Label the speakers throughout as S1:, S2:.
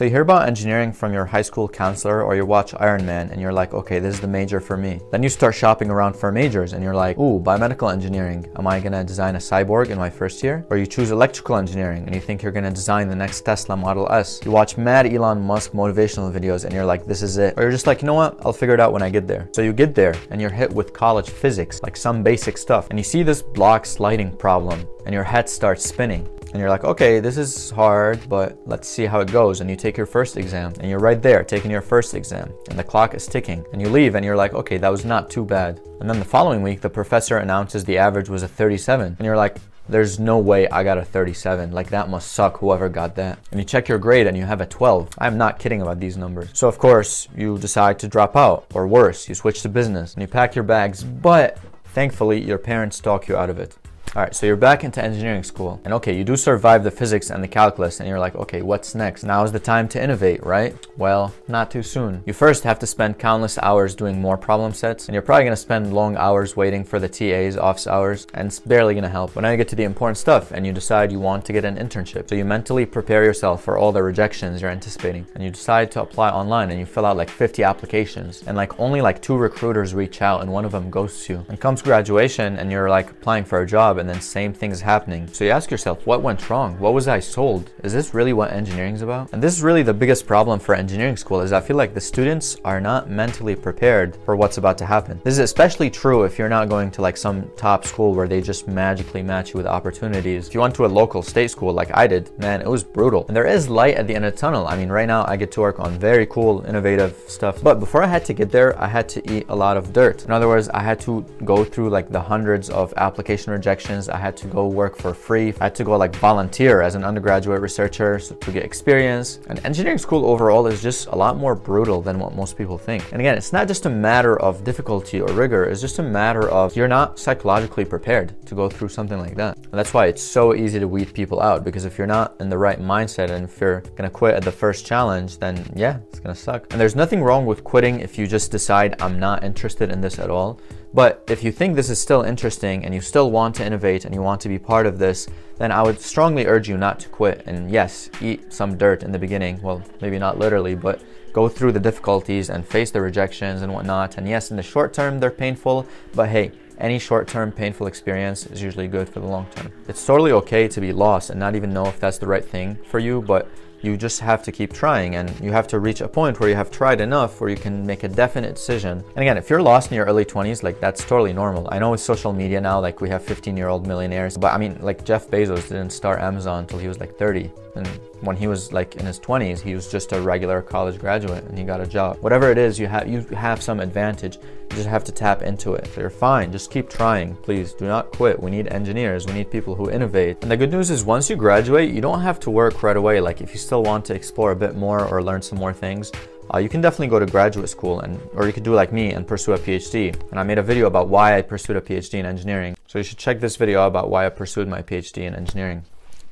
S1: So you hear about engineering from your high school counselor or you watch Iron Man and you're like, okay, this is the major for me. Then you start shopping around for majors and you're like, ooh, biomedical engineering. Am I gonna design a cyborg in my first year? Or you choose electrical engineering and you think you're gonna design the next Tesla Model S. You watch mad Elon Musk motivational videos and you're like, this is it. Or you're just like, you know what? I'll figure it out when I get there. So you get there and you're hit with college physics, like some basic stuff. And you see this block sliding problem and your head starts spinning and you're like, okay, this is hard, but let's see how it goes. And you take your first exam and you're right there taking your first exam and the clock is ticking and you leave and you're like, okay, that was not too bad. And then the following week, the professor announces the average was a 37 and you're like, there's no way I got a 37. Like that must suck whoever got that. And you check your grade and you have a 12. I'm not kidding about these numbers. So of course you decide to drop out or worse, you switch to business and you pack your bags, but thankfully your parents talk you out of it. All right, so you're back into engineering school. And okay, you do survive the physics and the calculus and you're like, okay, what's next? Now is the time to innovate, right? Well, not too soon. You first have to spend countless hours doing more problem sets and you're probably gonna spend long hours waiting for the TA's office hours and it's barely gonna help. But now you get to the important stuff and you decide you want to get an internship. So you mentally prepare yourself for all the rejections you're anticipating and you decide to apply online and you fill out like 50 applications and like only like two recruiters reach out and one of them ghosts you. And comes graduation and you're like applying for a job and then same thing is happening. So you ask yourself, what went wrong? What was I sold? Is this really what engineering is about? And this is really the biggest problem for engineering school is I feel like the students are not mentally prepared for what's about to happen. This is especially true if you're not going to like some top school where they just magically match you with opportunities. If you went to a local state school like I did, man, it was brutal. And there is light at the end of the tunnel. I mean, right now I get to work on very cool, innovative stuff. But before I had to get there, I had to eat a lot of dirt. In other words, I had to go through like the hundreds of application rejections I had to go work for free. I had to go like volunteer as an undergraduate researcher to get experience. And engineering school overall is just a lot more brutal than what most people think. And again, it's not just a matter of difficulty or rigor. It's just a matter of you're not psychologically prepared to go through something like that. And that's why it's so easy to weed people out because if you're not in the right mindset and if you're gonna quit at the first challenge, then yeah, it's gonna suck. And there's nothing wrong with quitting if you just decide I'm not interested in this at all. But if you think this is still interesting and you still want to innovate and you want to be part of this, then I would strongly urge you not to quit. And yes, eat some dirt in the beginning. Well, maybe not literally, but go through the difficulties and face the rejections and whatnot. And yes, in the short term, they're painful, but hey, any short-term painful experience is usually good for the long term. It's totally okay to be lost and not even know if that's the right thing for you, but you just have to keep trying and you have to reach a point where you have tried enough where you can make a definite decision. And again, if you're lost in your early 20s, like that's totally normal. I know with social media now, like we have 15 year old millionaires, but I mean, like Jeff Bezos didn't start Amazon until he was like 30. And when he was like in his 20s, he was just a regular college graduate and he got a job. Whatever it is, you have you have some advantage. You just have to tap into it. You're fine. Just keep trying. Please do not quit. We need engineers. We need people who innovate. And the good news is once you graduate, you don't have to work right away. Like if you still want to explore a bit more or learn some more things, uh, you can definitely go to graduate school and or you could do like me and pursue a PhD. And I made a video about why I pursued a PhD in engineering. So you should check this video about why I pursued my PhD in engineering.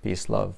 S1: Peace, love.